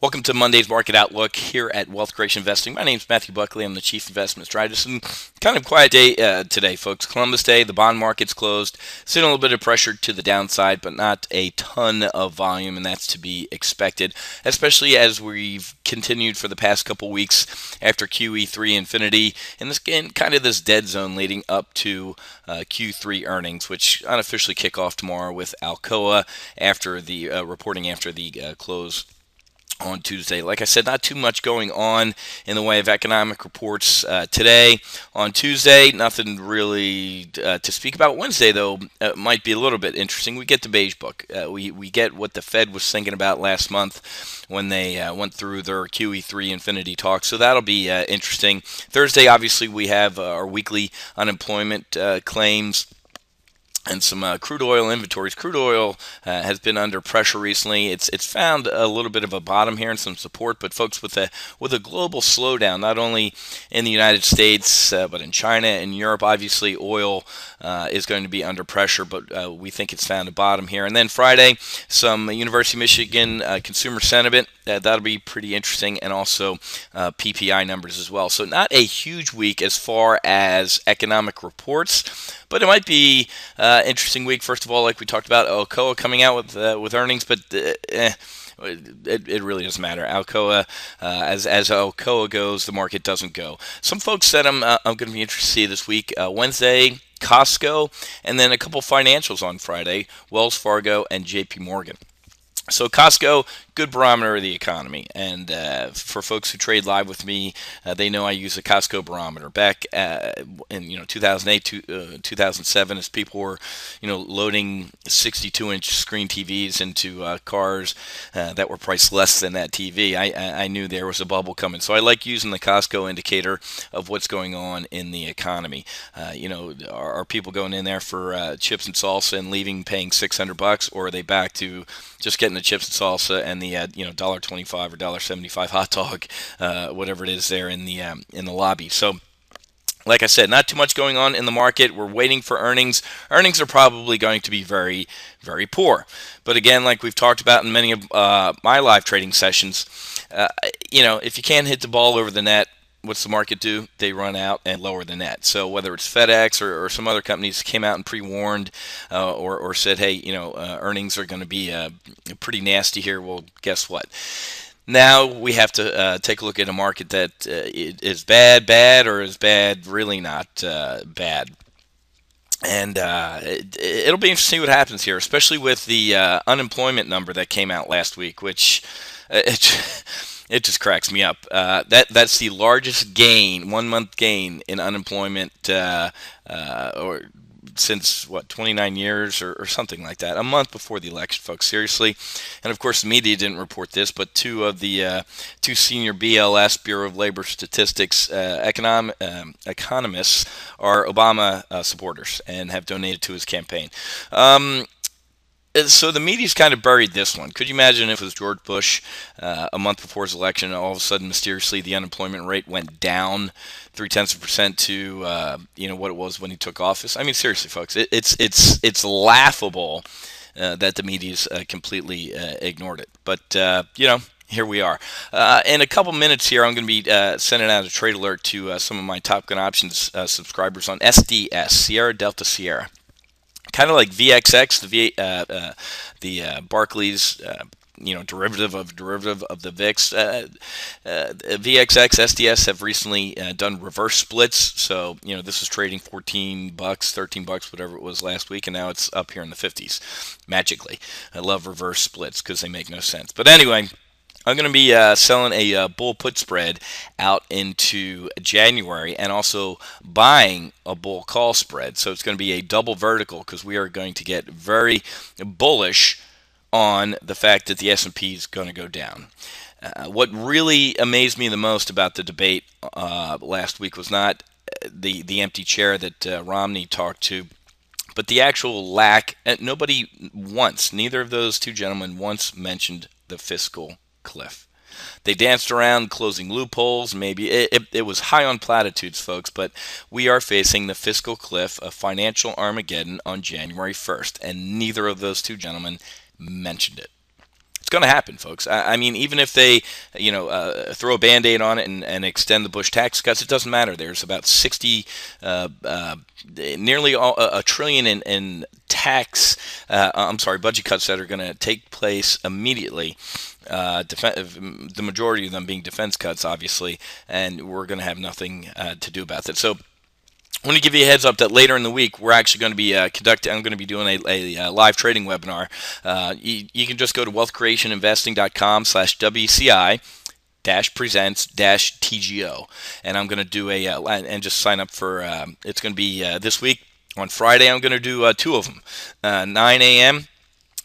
Welcome to Monday's Market Outlook here at Wealth Creation Investing. My name is Matthew Buckley. I'm the Chief Investment Strategist. And kind of quiet day uh, today, folks. Columbus Day, the bond market's closed. Seeing a little bit of pressure to the downside, but not a ton of volume, and that's to be expected, especially as we've continued for the past couple weeks after QE3 Infinity and this in kind of this dead zone leading up to uh, Q3 earnings, which unofficially kick off tomorrow with Alcoa after the uh, reporting after the uh, close on Tuesday. Like I said, not too much going on in the way of economic reports uh, today. On Tuesday, nothing really uh, to speak about. Wednesday, though, uh, might be a little bit interesting. We get the beige book. Uh, we, we get what the Fed was thinking about last month when they uh, went through their QE3 Infinity talks. So that'll be uh, interesting. Thursday, obviously, we have our weekly unemployment claims and some uh, crude oil inventories. Crude oil uh, has been under pressure recently. It's it's found a little bit of a bottom here and some support, but folks, with a with a global slowdown, not only in the United States uh, but in China and Europe, obviously oil uh, is going to be under pressure. But uh, we think it's found a bottom here. And then Friday, some University of Michigan uh, consumer sentiment. That'll be pretty interesting, and also PPI numbers as well. So not a huge week as far as economic reports. But it might be uh, interesting week. First of all, like we talked about, Alcoa coming out with uh, with earnings, but uh, eh, it, it really doesn't matter. Alcoa, uh, as as Alcoa goes, the market doesn't go. Some folks said I'm uh, I'm going to be interested to see this week. Uh, Wednesday, Costco, and then a couple financials on Friday: Wells Fargo and J.P. Morgan. So Costco, good barometer of the economy, and uh, for folks who trade live with me, uh, they know I use a Costco barometer. Back uh, in you know 2008 to 2007, uh, as people were you know loading 62-inch screen TVs into uh, cars uh, that were priced less than that TV, I, I knew there was a bubble coming. So I like using the Costco indicator of what's going on in the economy. you know, are, are, people going in there for chips and salsa and leaving paying 600 bucks, or are they back to just getting the chips and salsa and the uh, you know dollar twenty five or dollar seventy five hot dog, uh, whatever it is there in the um, in the lobby. So. Like I said, not too much going on in the market. We're waiting for earnings. Earnings are probably going to be very, very poor. But again, like we've talked about in many of uh, my live trading sessions, uh, you know, if you can't hit the ball over the net, what's the market do? They run out and lower the net. So whether it's FedEx or, or some other companies came out and pre-warned uh, or, or said, hey, you know, uh, earnings are going to be uh, pretty nasty here. Well, guess what? Now we have to uh, take a look at a market that uh, is bad, bad, or is bad, really not uh, bad. And it, will be interesting what happens here, especially with the unemployment number that came out last week, which it, it just cracks me up. Uh, that that's the largest gain, one month gain in unemployment, uh, uh, or since what 29 years or, or, something like that. A month before the election, folks. Seriously, and of course the media didn't report this, but two of the uh, two senior BLS Bureau of Labor Statistics uh, um, economists are Obama uh, supporters and have donated to his campaign. Um, so the media's kind of buried this one. Could you imagine if it was George Bush uh, a month before his election, all of a sudden, mysteriously, the unemployment rate went down three tenths of a percent to uh, you know what it was when he took office? I mean, seriously, folks, it, it's it's it's laughable uh, that the media's uh, completely uh, ignored it. But you know, here we are. Uh, in a couple minutes here, I'm going to be uh, sending out a trade alert to uh, some of my Top Gun Options subscribers on SDS, Sierra Delta Sierra kind of like VXX, the v, uh, uh, the uh, Barclays. Uh, you know, derivative of derivative of the VIX. Uh, uh, VXX, SDS have recently done reverse splits. So, you know, this was trading 14 bucks, 13 bucks, whatever it was last week, and now it's up here in the 50s magically. I love reverse splits because they make no sense. But anyway, I'm going to be uh, selling a uh, bull put spread out into January and also buying a bull call spread. So it's going to be a double vertical because we are going to get very bullish on the fact that the S&P is going to go down. Uh, what really amazed me the most about the debate uh, last week was not the the empty chair that uh, Romney talked to, but the actual lack. nobody once, neither of those two gentlemen once mentioned the fiscal cliff. They danced around closing loopholes. Maybe it, it, it, was high on platitudes, folks, but we are facing the fiscal cliff of financial Armageddon on January 1st, and neither of those two gentlemen mentioned it. It's going to happen, folks. I, I, mean, even if they, you know, uh, throw a band-aid on it and, and, extend the Bush tax cuts, it doesn't matter. There's about 60, uh, uh, nearly all, a, trillion in, in tax, uh, I'm sorry, budget cuts that are going to take place immediately. Uh, def- the majority of them being defense cuts, obviously, and we're going to have nothing uh, to do about that. So I want to give you a heads up that later in the week we're actually going to be uh, conducting. I'm going to be doing a, a, a live trading webinar. Uh, you, you, can just go to wealthcreationinvesting.com/wci dash presents dash TGO, and I'm going to do a uh, and just sign up for. Um, it's going to be uh, this week on Friday. I'm going to do uh, two of them, uh, 9 a.m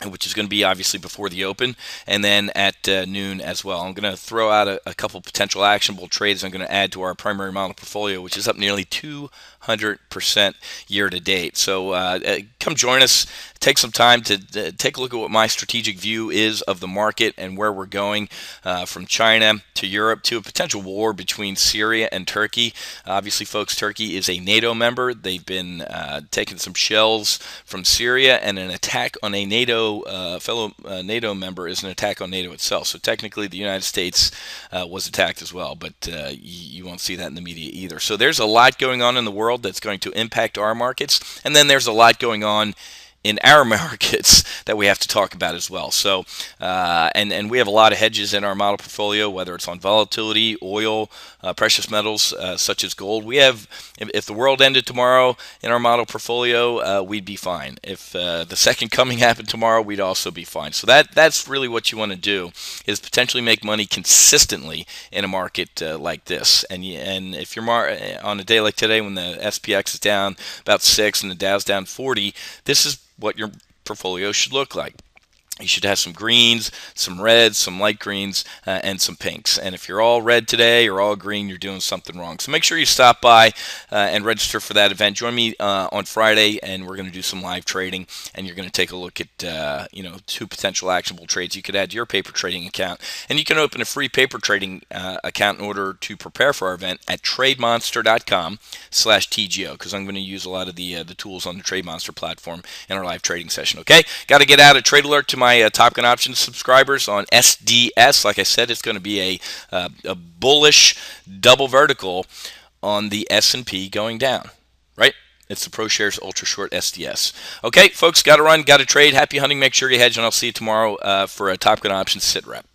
which is going to be obviously before the open, and then at uh, noon as well. I'm going to throw out a, a, couple potential actionable trades I'm going to add to our primary model portfolio, which is up nearly 200% year to date. So uh, uh, come join us. Take some time to uh, take a look at what my strategic view is of the market and where we're going uh, from China to Europe to a potential war between Syria and Turkey. Obviously, folks, Turkey is a NATO member. They've been uh, taking some shells from Syria, and an attack on a NATO uh, fellow NATO member is an attack on NATO itself. So technically, the United States was attacked as well, but you won't see that in the media either. So there's a lot going on in the world that's going to impact our markets, and then there's a lot going on in our markets that we have to talk about as well. So, uh, and and we have a lot of hedges in our model portfolio, whether it's on volatility, oil, uh, precious metals uh, such as gold. We have, if, if, the world ended tomorrow in our model portfolio, uh, we'd be fine. If uh, the second coming happened tomorrow, we'd also be fine. So that that's really what you want to do is potentially make money consistently in a market uh, like this. And and if you're mar- on a day like today when the SPX is down about six and the Dow's down 40, this is what your portfolio should look like. You should have some greens, some reds, some light greens, uh, and some pinks. And if you're all red today or all green, you're doing something wrong. So make sure you stop by uh, and register for that event. Join me uh, on Friday, and we're going to do some live trading. And you're going to take a look at uh, you know two potential actionable trades you could add to your paper trading account. And you can open a free paper trading uh, account in order to prepare for our event at TradeMonster.com/tgo because I'm going to use a lot of the uh, the tools on the TradeMonster platform in our live trading session. Okay, got to get out of Trade Alert to my uh, Top Gun Options subscribers on SDS. Like I said, it's going to be a, uh, a bullish double vertical on the S&P going down, right? It's the ProShares Ultra Short SDS. Okay, folks, got to run, got to trade. Happy hunting. Make sure you hedge, and I'll see you tomorrow uh, for a Top Gun Options sit rep.